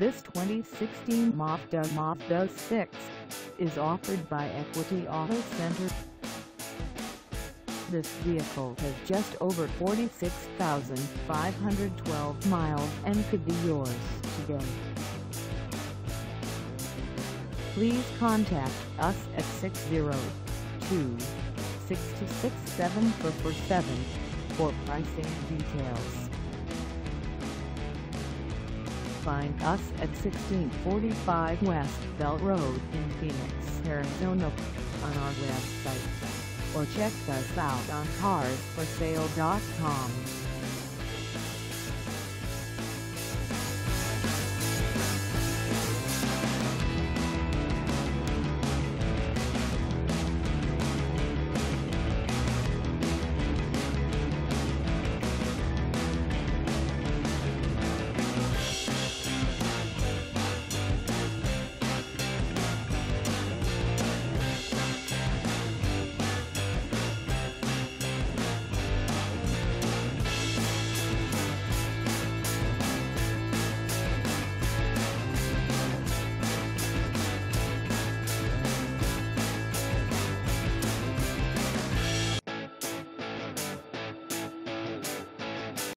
This 2016 Mazda Mazda 6 is offered by Equity Auto Center. This vehicle has just over 46,512 miles and could be yours today. Please contact us at 602-626-7447 for pricing details. Find us at 1645 West Bell Road in Phoenix, Arizona on our website or check us out on carsforsale.com.